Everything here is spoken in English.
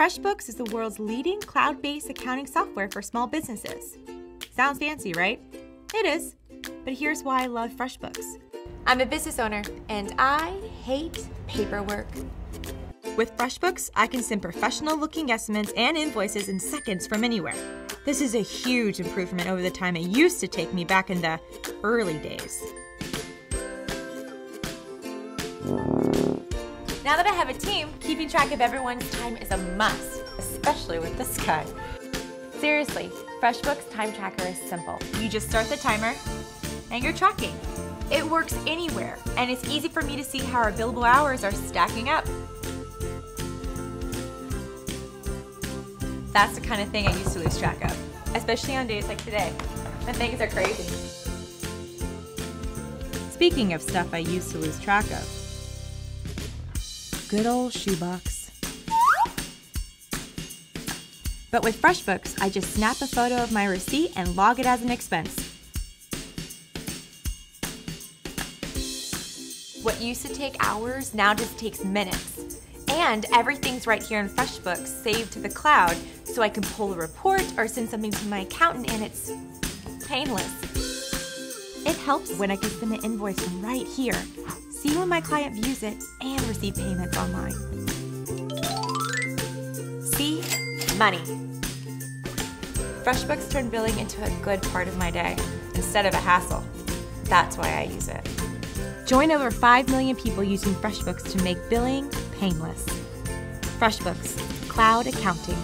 FreshBooks is the world's leading cloud based accounting software for small businesses. Sounds fancy, right? It is. But here's why I love FreshBooks. I'm a business owner and I hate paperwork. With FreshBooks, I can send professional looking estimates and invoices in seconds from anywhere. This is a huge improvement over the time it used to take me back in the early days. Now that I have a team, keeping track of everyone's time is a must, especially with this guy. Seriously, FreshBooks Time Tracker is simple. You just start the timer and you're tracking. It works anywhere, and it's easy for me to see how our billable hours are stacking up. That's the kind of thing I used to lose track of, especially on days like today, when things are crazy. Speaking of stuff I used to lose track of, good old shoebox. But with FreshBooks, I just snap a photo of my receipt and log it as an expense. What used to take hours now just takes minutes. And everything's right here in FreshBooks, saved to the cloud, so I can pull a report or send something to my accountant and it's painless. It helps when I can send an invoice from right here, see when my client views it, and receive payments online. See? Money. FreshBooks turned billing into a good part of my day instead of a hassle. That's why I use it. Join over 5 million people using FreshBooks to make billing painless. FreshBooks, cloud accounting.